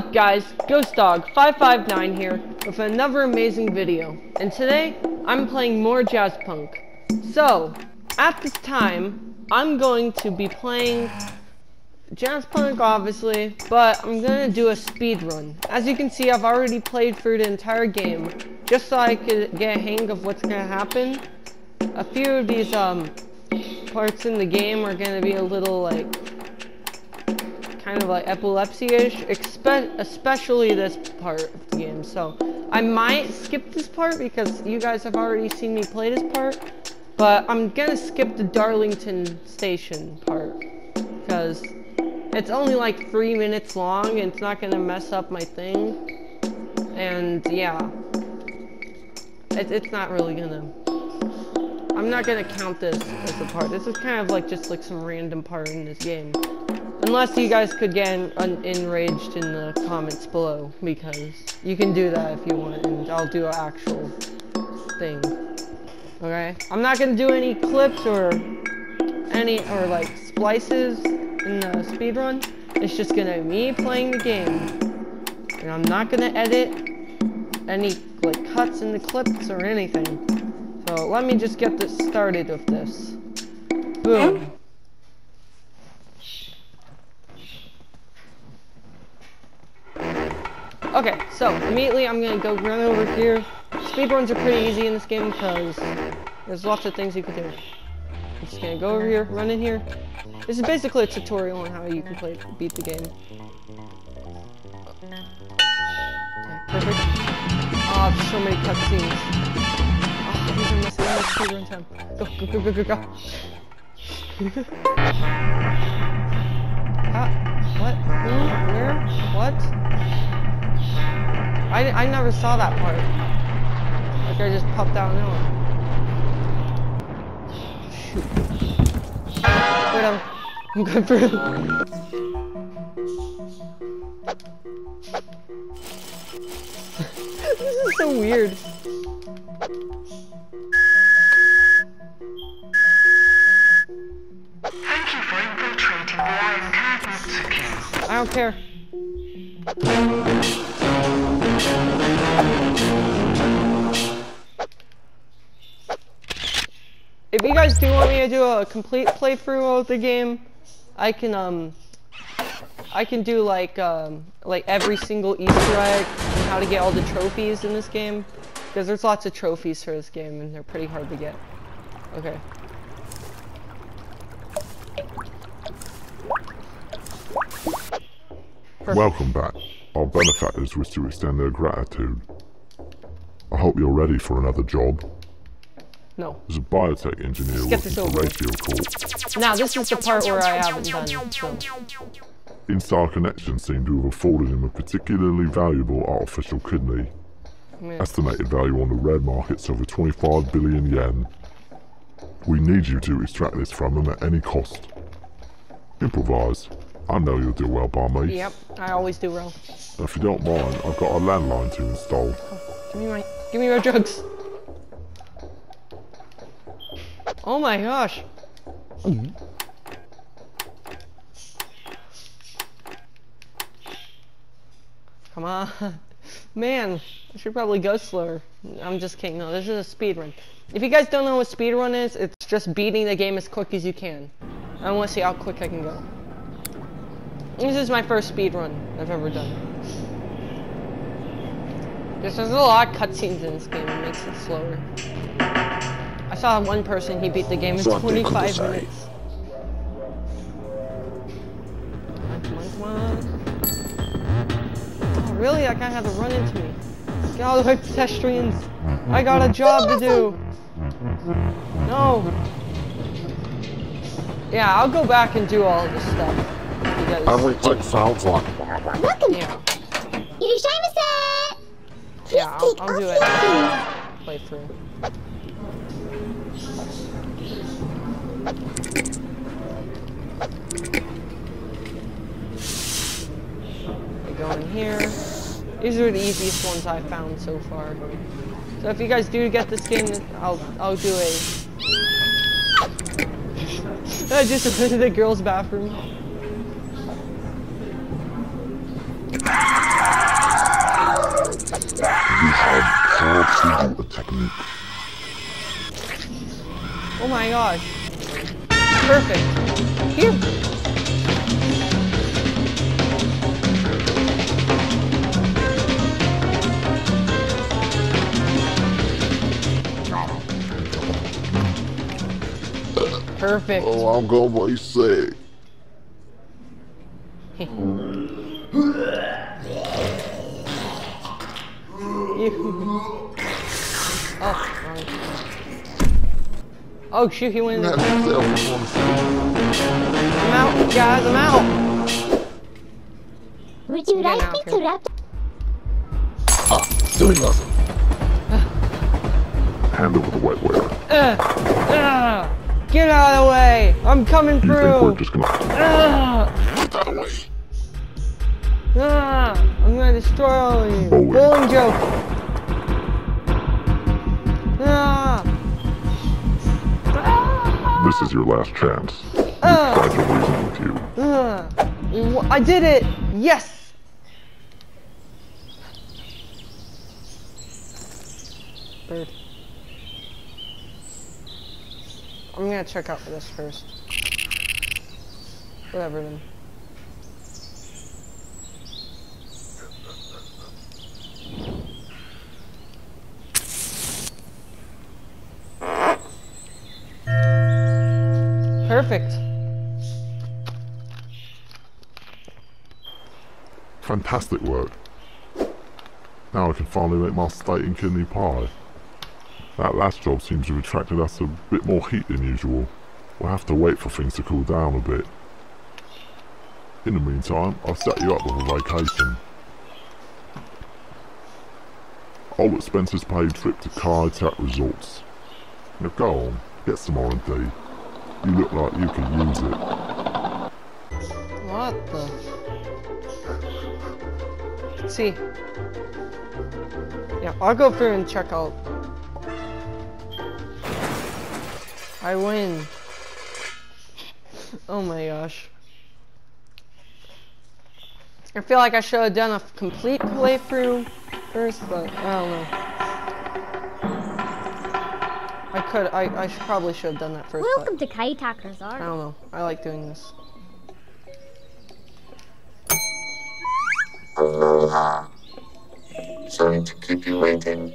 Up guys, Ghostdog559 here with another amazing video. And today, I'm playing more Jazzpunk. So, at this time, I'm going to be playing Jazzpunk obviously, but I'm gonna do a speed run. As you can see, I've already played through the entire game, just so I could get a hang of what's gonna happen. A few of these um, parts in the game are gonna be a little like kind of like epilepsy-ish, especially this part of the game. So I might skip this part because you guys have already seen me play this part, but I'm gonna skip the Darlington Station part because it's only like three minutes long and it's not gonna mess up my thing. And yeah, it, it's not really gonna. I'm not gonna count this as a part. This is kind of like just like some random part in this game. Unless you guys could get enraged in the comments below, because you can do that if you want, and I'll do an actual thing. Okay? I'm not gonna do any clips or any, or like splices in the speedrun. It's just gonna be me playing the game. And I'm not gonna edit any like cuts in the clips or anything. So let me just get this started with this. Boom. Okay, so immediately I'm gonna go run over here. Speedruns are pretty easy in this game because there's lots of things you can do. I'm just gonna go over here, run in here. This is basically a tutorial on how you can play beat the game. Okay, perfect. Oh, so many cutscenes. Ah, Oh, these are messing up my speedrun time. Go, go, go, go, go, go. ah, what? Who? Where? What? I, I never saw that part. Like I just popped out now. Shoot. Wait, I'm, I'm going through. this is so weird. Thank you for infiltrating the Iron Curtain I don't care. If you guys do want me to do a complete playthrough of the game, I can um I can do like um like every single Easter egg and how to get all the trophies in this game. Because there's lots of trophies for this game and they're pretty hard to get. Okay. Perfect. Welcome back. Our benefactors wish to extend their gratitude. I hope you're ready for another job. No. As a biotech engineer working for Ratio Corp. Now, this is the part where I haven't done so. Instar Connections seem to have afforded him a particularly valuable artificial kidney. Yeah. Estimated value on the red market's over 25 billion yen. We need you to extract this from him at any cost. Improvise. I know you'll do well by me. Yep, I always do well. If you don't mind, I've got a landline to install. Oh, give me my, give me my drugs. Oh my gosh. Come on. Man, I should probably go slower. I'm just kidding. No, this is a speed run. If you guys don't know what speed run is, it's just beating the game as quick as you can. I want to see how quick I can go. This is my first speed run I've ever done. There's, there's a lot of cutscenes in this game, it makes it slower. I saw one person, he beat the game in 25 minutes. Oh, really? That guy had to run into me. Get all the way, pedestrians. I got a job to do. No. Yeah, I'll go back and do all this stuff. Everything sounds like Welcome. Yeah. Irushaimase. Yeah, I'll, I'll do it. Play through. I go in here. These are the easiest ones I've found so far. So if you guys do get this game, I'll I'll do a. I just went to the girls' bathroom. Have how to a technique. Oh my gosh. Perfect. Here. Perfect. Oh, I'm going to be sick. You. Oh, wrong. Oh shoot, he went in the That's. I'm out, guys, I'm out. Would you like out me here. to wrap Doing nothing. Hand over the wetware. Uh, uh, get out of the way! I'm coming You think we're through! just gonna Uh, put that away? uh, I'm gonna destroy all of you. Bowling. Bowling joke! This is your last chance. uh, Tried to reason with you. uh, I did it! Yes! Bird. I'm gonna check out for this first. Whatever then. Perfect. Fantastic work. Now I can finally make my steak and kidney pie. That last job seems to have attracted us a bit more heat than usual. We'll have to wait for things to cool down a bit. In the meantime, I'll set you up with a vacation. All expenses paid trip to Kaitak Resorts. Now go on, get some R&D. You look like you can use it. What the? See. Yeah, I'll go through and check out. I win. Oh my gosh. I feel like I should have done a complete playthrough first, but I don't know. I could, I, I should, probably should have done that first, Welcome to Kaitak I don't know. I like doing this. Aloha. Sorry to keep you waiting.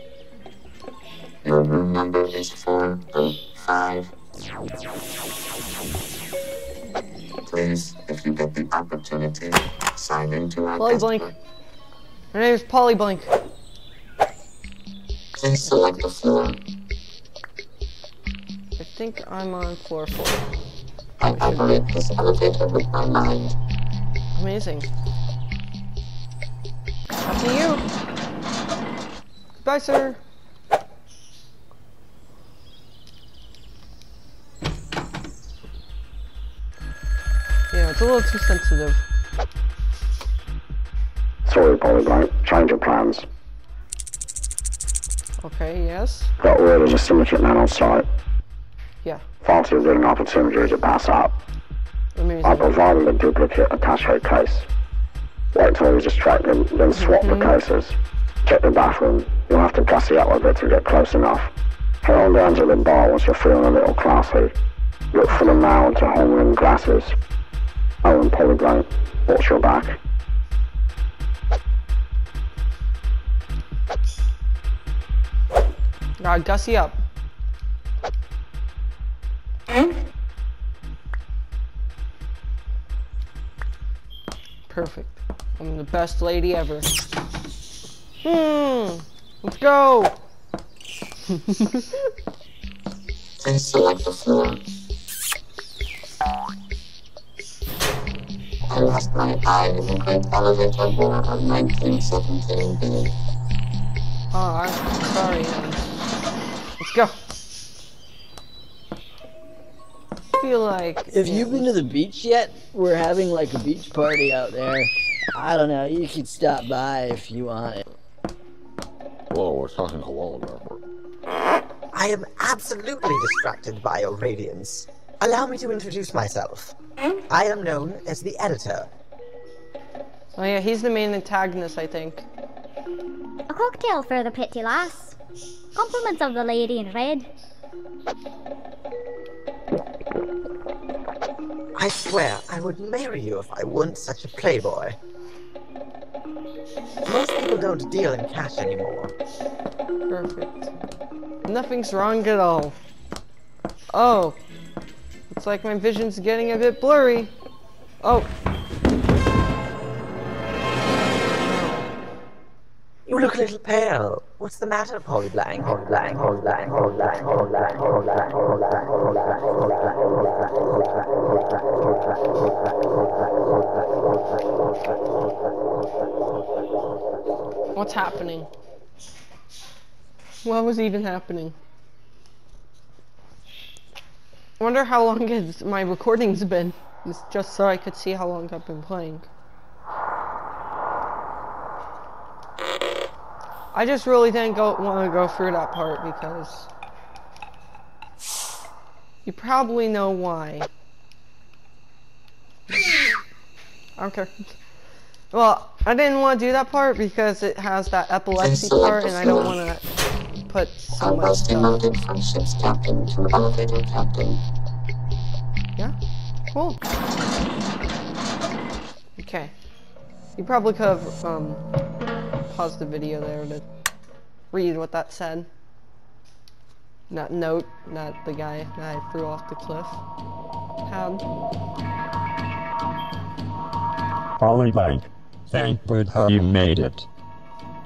Your room number is 485. Please, if you get the opportunity, sign into our Polly guest Blink. book. Her name is Polly Blink. Please select the floor. I think I'm on floor four. I operate this elevator with my mind. Amazing. Up to you. Bye, sir. Yeah, it's a little too sensitive. Sorry, Polyblank. Change of plans. Okay, yes. Got word of a syndicate man on site. Too good an opportunity to pass up. I amazing. provided a duplicate attache case. Wait till we distract them, then swap the cases. Check the bathroom. You'll have to gussy up a bit to get close enough. Head on down to the bar once you're feeling a little classy. Look for the now to home glasses. Oh, and Polyblank, watch your back. Gotta gussy up. Perfect. I'm the best lady ever. Hmm. Let's go. Please select the floor. I lost my eye in the Great Elevator War of 1917B. Oh, I'm sorry. Let's go. Feel like. If you've been to the beach yet, we're having like a beach party out there. I don't know, you could stop by if you want. Well, we're talking hello number. I am absolutely distracted by your radiance. Allow me to introduce myself. I am known as the editor. Oh yeah, he's the main antagonist, I think. A cocktail for the pretty lass. Compliments of the lady in red. I swear I would marry you if I weren't such a playboy. Most people don't deal in cash anymore. Perfect. Nothing's wrong at all. Oh. Looks like my vision's getting a bit blurry. Oh. You look a little pale. What's the matter, Polyblank? What's happening? What was even happening? I wonder how long has my recordings been. It's just so I could see how long I've been playing. I just really didn't go want to go through that part because you probably know why. Okay. Well, I didn't want to do that part because it has that epilepsy part, and I don't want to put so much stuff. Yeah, cool. Okay. You probably could have um, paused the video there to read what that said. Not note not the guy that I threw off the cliff had. Polyblank. Thank Buddha you made it.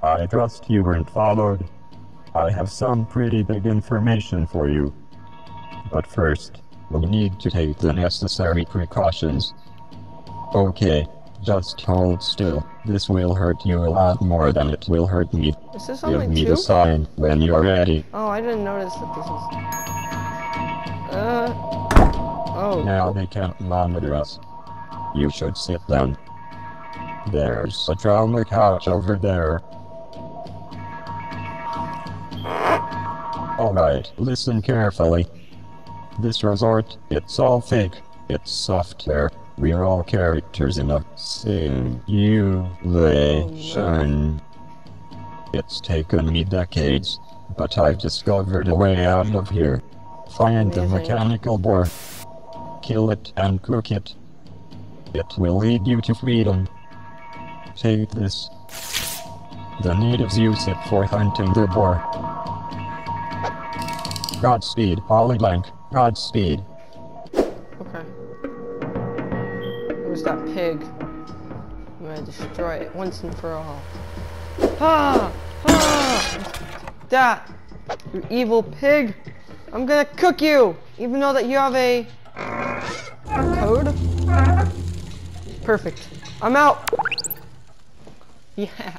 I trust you weren't followed. I have some pretty big information for you. But first, we need to take the necessary precautions. Okay, just hold still. This will hurt you a lot more than it will hurt me. Is this Give only me two? the sign when you're ready. Oh, I didn't notice that this is. Uh. Oh. Now they can't monitor us. You should sit down. There's a trauma couch over there. Alright, listen carefully. This resort, it's all fake. It's software. We're all characters in a simulation. It's taken me decades, but I've discovered a way out of here. Find the mechanical boar. Kill it and cook it. It will lead you to freedom. Take this. The natives use it for hunting the boar. Godspeed, Polyblank. Godspeed. That pig? I'm gonna destroy it once and for all. Ah! Ah! That! You evil pig! I'm gonna cook you! Even though that you have a code? Perfect. I'm out! Yeah.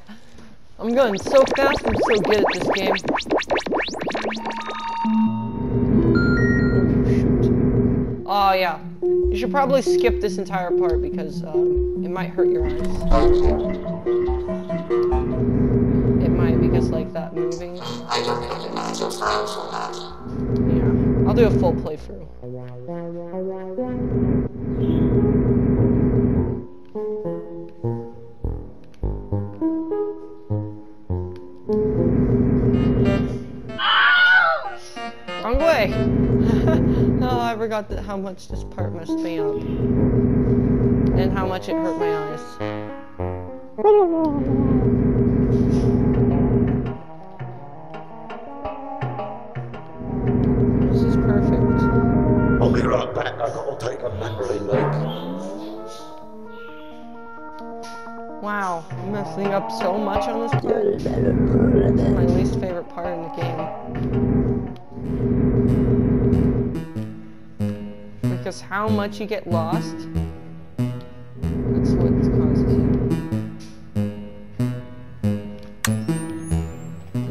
I'm going so fast, I'm so good at this game. Oh yeah. You should probably skip this entire part because um, it might hurt your eyes. It might because like that moving. Yeah. I'll do a full playthrough. I forgot that how much this part messed me up. And how much it hurt my eyes. This is perfect. I'll be right back. I gotta take a memory leak. Wow, I'm messing up so much on this part. My least favorite part in the game. Because how much you get lost, that's what causes it.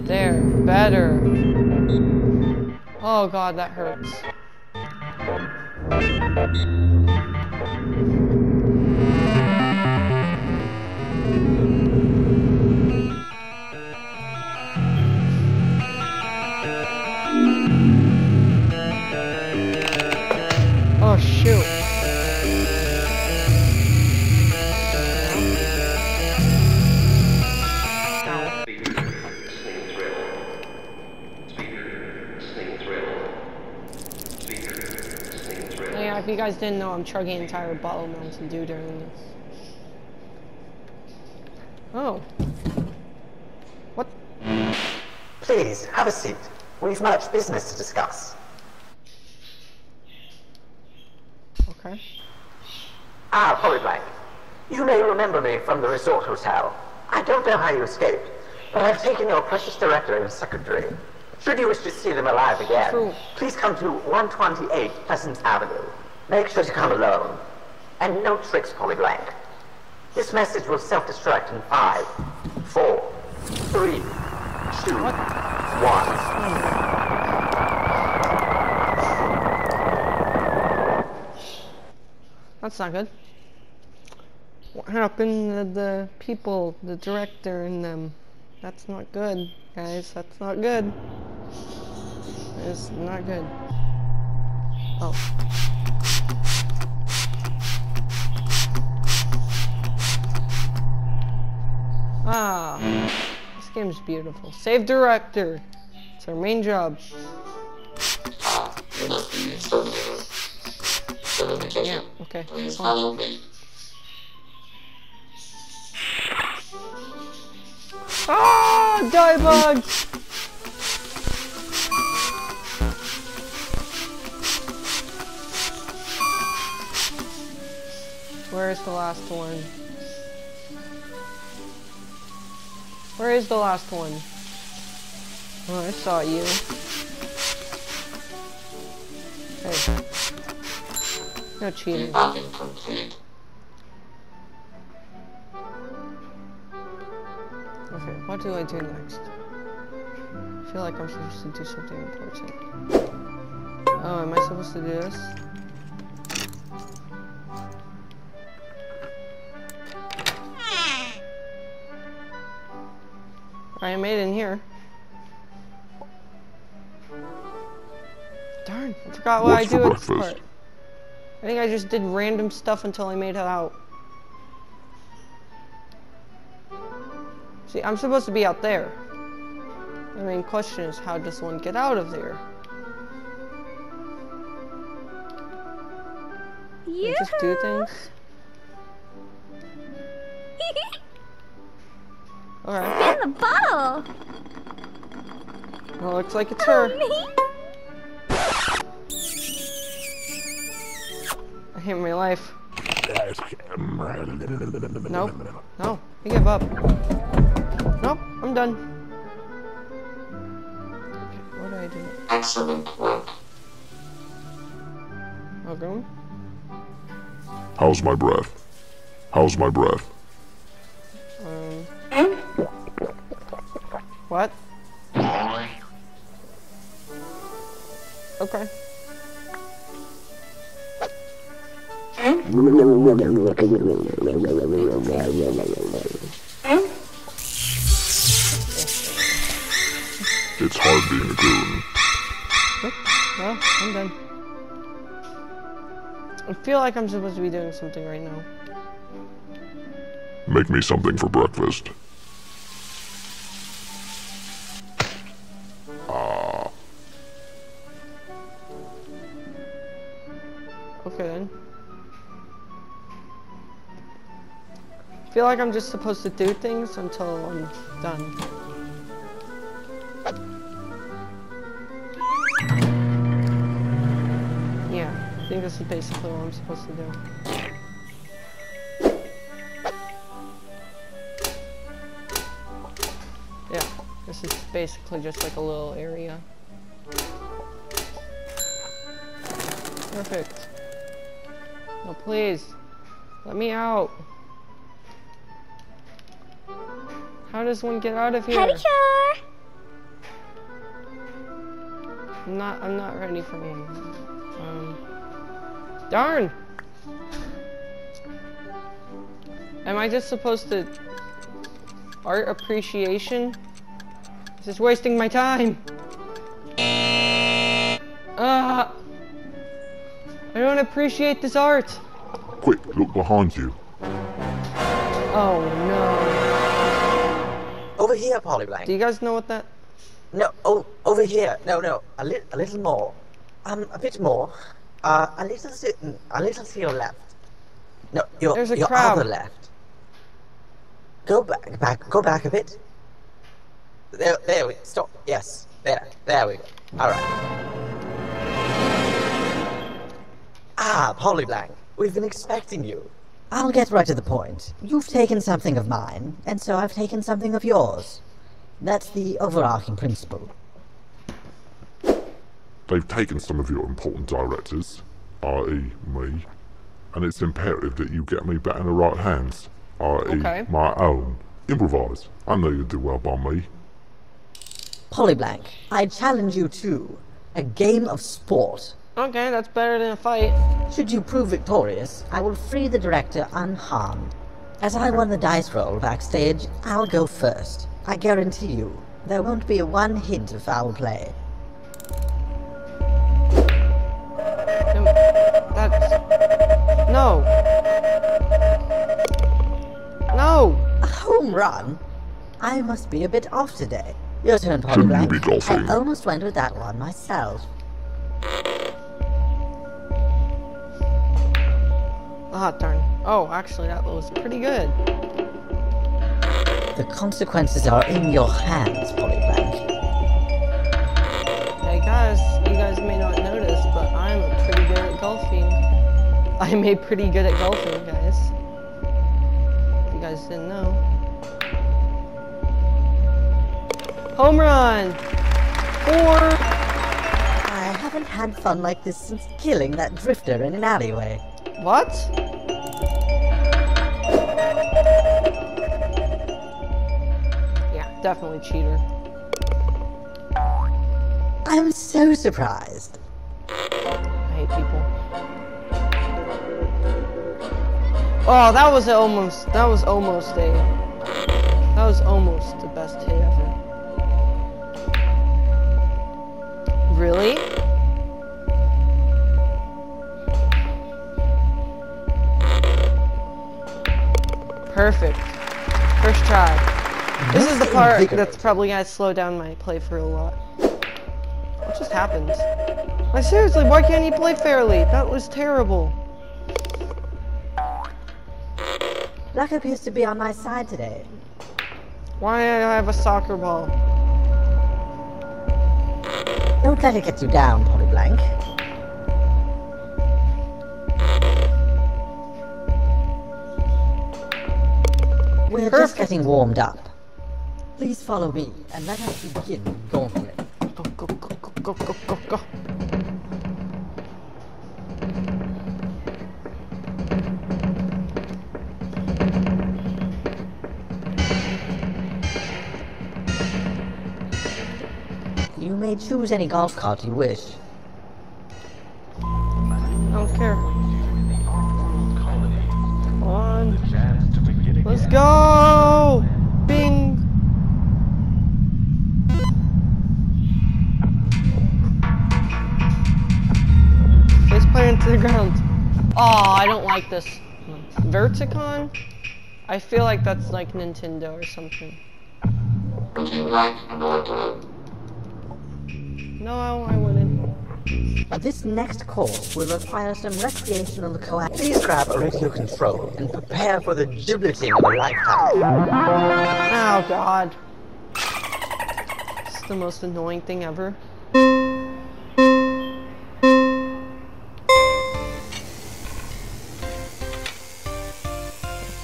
There, better. Oh god, that hurts. Guys didn't know, I'm chugging an entire bottle of Mountain Dew during this. Oh. What? Please, have a seat. We've much business to discuss. Okay. Ah, Polyblank. You may remember me from the resort hotel. I don't know how you escaped, but I've taken your precious director and secretary. Should you wish to see them alive again, please come to 128 Pleasant Avenue. Make sure to come alone. And no tricks, Polyblank. This message will self-destruct in five, four, three, two, one. That's not good. What happened to the people, the director and them? That's not good, guys. That's not good. It's not good. Oh. Ah. This game's beautiful. Save director. It's our main job. Yeah, okay. Follow me. Ah, die bugs! Where's the last one? Where is the last one? Oh, I saw you. Hey. No cheating. Okay, what do I do next? I feel like I'm supposed to do something important. Oh, am I supposed to do this? Made in here. Darn, I forgot what What's I do at this part. I think I just did random stuff until I made it out. See, I'm supposed to be out there. The main question is how does one get out of there? You just do things? Okay. In the bottle. Well, looks like it's her. Oh, I hate my life. Nope. No. I give up. Nope. I'm done. Okay, what do I do? Excellent work. Okay. How's my breath? How's my breath? What? Okay. It's hard being a goon. Well, I'm done. I feel like I'm supposed to be doing something right now. Make me something for breakfast. Feel like I'm just supposed to do things until I'm done. Yeah, I think this is basically what I'm supposed to do. Yeah, this is basically just like a little area. Perfect. No, please. Let me out. How does one get out of here? Pedicure. I'm not. I'm not ready for one. Um. Darn. Am I just supposed to art appreciation? This is wasting my time. Ah. I don't appreciate this art. quick, look behind you. Oh no. Over here, Polyblank. Do you guys know what that? No, oh, over here. No, no, a, li- a little more. Um, a bit more. Uh, a little to, a little to your left. No, your, There's a your crab. other left. Go back, back, go back a bit. There, there we stop. Yes, there, there we go. All right. Ah, Polyblank, we've been expecting you. I'll get right to the point. You've taken something of mine, and so I've taken something of yours. That's the overarching principle. They've taken some of your important directors, i.e. me, and it's imperative that you get me back in the right hands, i.e. Okay. my own. Improvise. I know you'll do well by me. Polyblank, I challenge you to a game of sport. Okay, that's better than a fight. Should you prove victorious, I will free the director unharmed. As I won the dice roll backstage, I'll go first. I guarantee you, there won't be one hint of foul play. Um, That's... No. No! A home run? I must be a bit off today. Your turn, Shouldn't you be golfing? I almost went with that one myself. Ah, darn. Oh, actually, that was pretty good. The consequences are in your hands, Polyblank. Hey guys, you guys may not notice, but I'm pretty good at golfing. I'm a pretty good at golfing, guys. If you guys didn't know. Home run! Four! I haven't had fun like this since killing that drifter in an alleyway. What? Definitely cheater. I'm so surprised. I hate people. Oh, that was almost. That was almost a. That was almost the best hit ever. Really? Perfect. This is the part that's probably gonna slow down my play for a lot. What just happened? Like seriously, why can't he play fairly? That was terrible. Luck appears to be on my side today. Why do I have a soccer ball? Don't let it get you down, Polyblank. We're just getting warmed up. Please follow me, and let us begin the gauntlet. Go, go, go, go, go, go, go, go. You may choose any golf cart you wish. I don't care. Come on. Let's go! Bing! Face into the ground. Oh, I don't like this. Verticon? I feel like that's like Nintendo or something. Would you like an? No, I wouldn't. This next course will require some recreational coaction. Please grab a radio control and prepare for the gibleting of a lifetime. Oh god. It's the most annoying thing ever.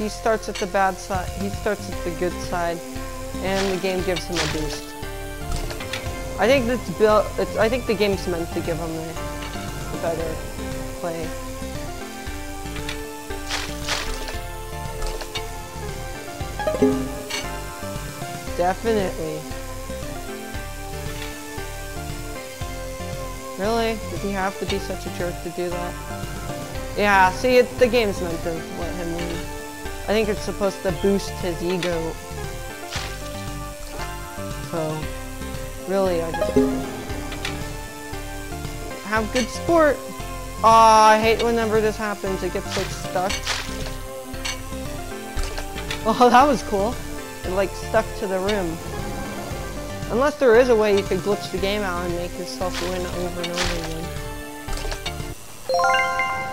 He starts at the bad side, he starts at the good side, and the game gives him a boost. I think that's built, I think the game's meant to give him a, a better play. Definitely. Really? Did he have to be such a jerk to do that? Yeah, see, it, the game's meant to. I think it's supposed to boost his ego. So, really, I just... Have good sport! Aw, I hate whenever this happens, it gets like stuck. Oh, that was cool. It like stuck to the rim. Unless there is a way you could glitch the game out and make yourself win over and over again.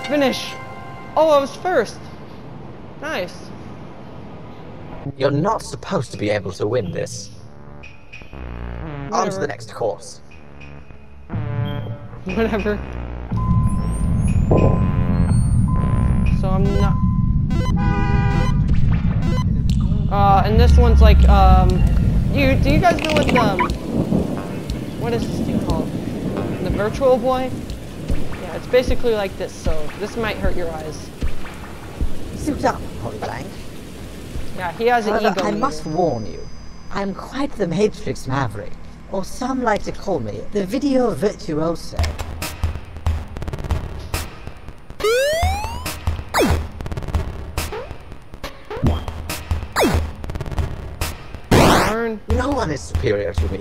Finish! Oh, I was first! Nice. You're not supposed to be able to win this. On to the next course. Whatever. So I'm not. Uh, and this one's like, um, you, do you guys know what the, um, what is this thing called? The Virtual Boy? Yeah, it's basically like this, so this might hurt your eyes. Suit up. Yeah, he has an ego. I must warn you, I'm quite the Matrix Maverick, or some like to call me the Video Virtuoso. No one is superior to me.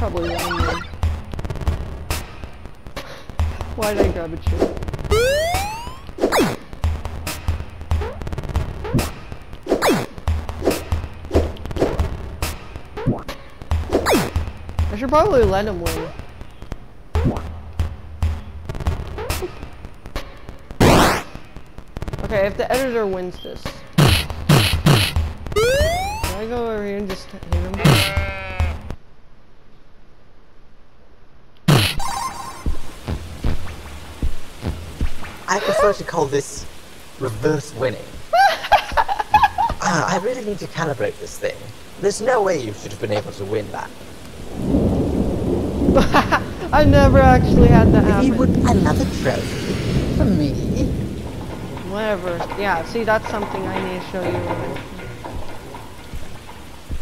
I probably run then. Why did I grab a chair? I should probably let him win. Okay, if the editor wins this. Can I go over here and just hit him? Prefer to call this reverse winning. Ah, I really need to calibrate this thing. There's no way you should have been able to win that. I never actually had that You happen. would another trophy for me? Whatever. Yeah, see, that's something I need to show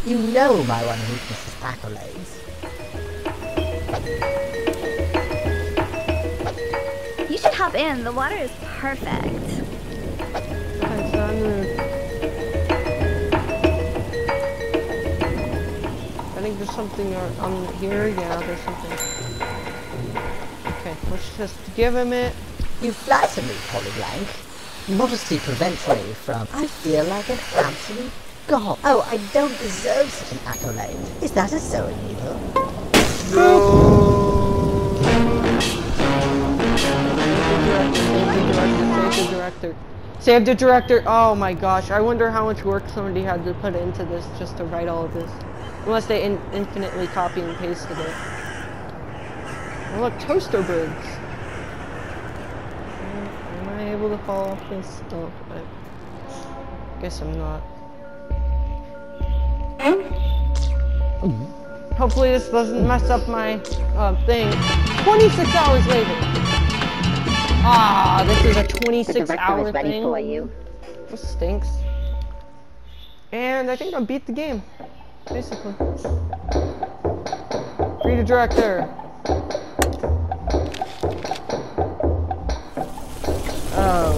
you. You know my one weakness is accolades. You hop in. The water is perfect. Okay, so I'm gonna... I think there's something on on here. Yeah, there's something. Okay, let's just give him it. You flatter me, Polyblank. Modesty prevents me from. I feel like an absolute god. Oh, I don't deserve such an accolade. Is that a sewing needle? Save the director. Save the director. Oh my gosh. I wonder how much work somebody had to put into this just to write all of this. Unless they in infinitely copy and pasted it. Oh, look, toaster birds. Am am I able to fall off this? Oh, I guess I'm not. Hopefully this doesn't mess up my uh, thing. 26 hours later. Ah, this is a 26 hour thing. you. This stinks. And I think I beat the game. Basically. Free the director. Oh.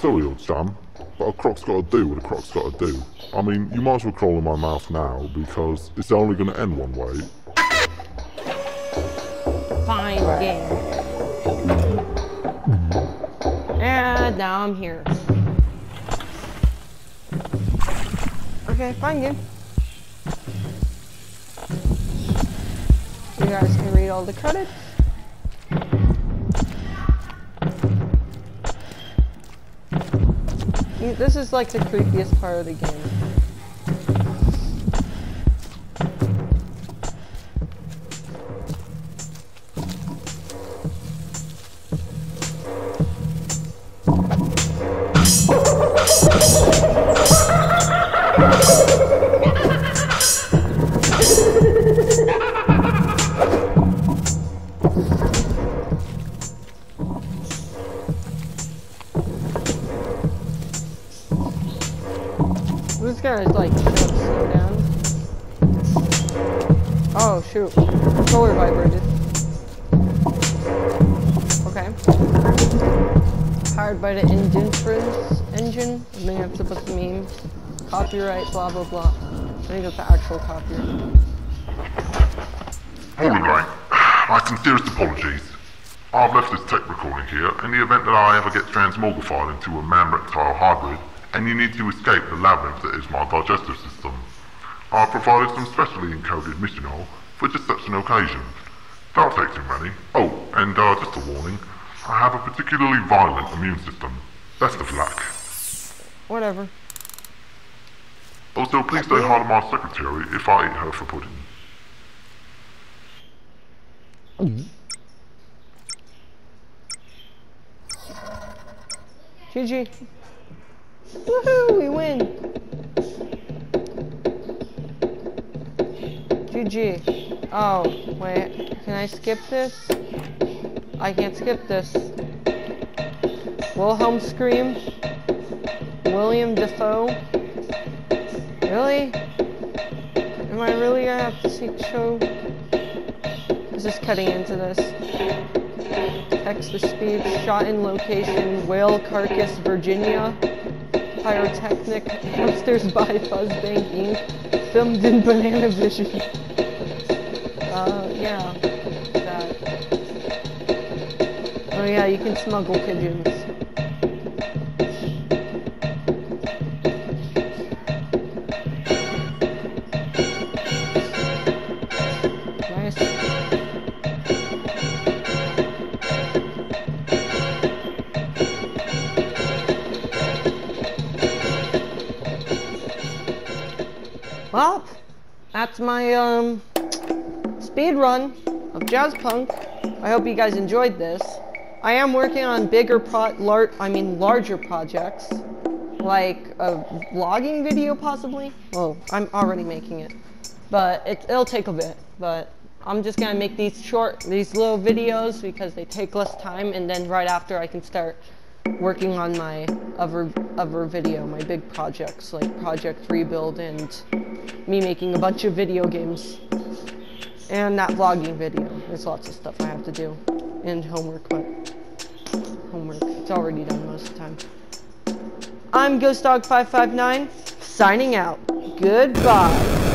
Sorry, old Sam, but a croc's got to do what a croc's got to do. I mean, you might as well crawl in my mouth now because it's only going to end one way. Fine game. And now I'm here. Okay, fine game. You guys can read all the credits. This is like the creepiest part of the game. This guy's like slow down. Oh shoot. Controller vibrated. Okay. Powered by the Indifference engine. I may have to put the memes. Copyright, blah blah blah. I think that's the actual copyright. Polyblank, my sincerest apologies. I've left this tech recording here in the event that I ever get transmogrified into a man-reptile hybrid and you need to escape the labyrinth that is my digestive system. I've provided some specially encoded mission oil for just such an occasion. Don't take too many. Oh, and uh, just a warning, I have a particularly violent immune system. Best of luck. Whatever. Also, please say hi to my secretary if I eat her for pudding. GG. Woohoo, we win. GG. Oh, wait, can I skip this? I can't skip this. Wilhelm Scream. William Defoe. Really? Am I really gonna have to see show? Is cutting into this? Text to speech, shot in location, whale carcass, Virginia. Pyrotechnic, hamsters by Fuzzbang Inc. Filmed in Banana Vision. Uh, yeah. That. Oh yeah, you can smuggle pigeons. Well, that's my um speed run of Jazzpunk. I hope you guys enjoyed this. I am working on bigger pro lar I mean larger projects. Like a vlogging video possibly. Well, I'm already making it. But it, it'll take a bit. But I'm just gonna make these short, these little videos because they take less time and then right after I can start working on my other other video, my big projects like Project Rebuild and me making a bunch of video games. And that vlogging video. There's lots of stuff I have to do. And homework, but homework. It's already done most of the time. I'm GhostDog559, signing out. Goodbye.